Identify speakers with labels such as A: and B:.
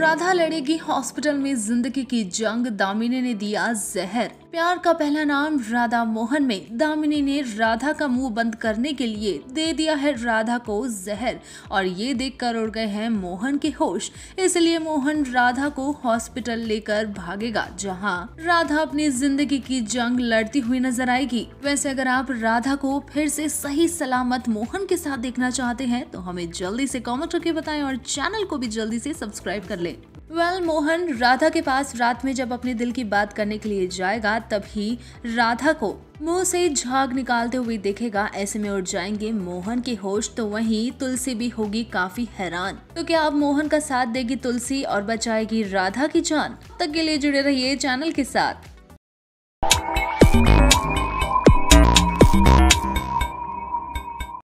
A: राधा लड़ेगी हॉस्पिटल में ज़िंदगी की जंग, दामिनी ने दिया जहर। प्यार का पहला नाम राधा मोहन में। दामिनी ने राधा का मुँह बंद करने के लिए दे दिया है राधा को जहर। और ये देख कर उड़ गए हैं मोहन के होश। इसलिए मोहन राधा को हॉस्पिटल लेकर भागेगा, जहाँ राधा अपनी ज़िंदगी की जंग लड़ती हुई नज़र आएगी। वैसे अगर आप राधा को फिर से सही सलामत मोहन के साथ देखना चाहते हैं तो हमें जल्दी से कॉमेंट करके बताएँ और चैनल को भी जल्दी से सब्सक्राइब कर लें। वेल well, मोहन राधा के पास रात में जब अपने दिल की बात करने के लिए जाएगा तभी राधा को मुँह से झाग निकालते हुए देखेगा। ऐसे में उठ जाएँगे मोहन के होश तो वहीं तुलसी भी होगी काफ़ी हैरान। तो क्या अब मोहन का साथ देगी तुलसी और बचाएगी राधा की जान? तक के लिए जुड़े रहिए चैनल के साथ।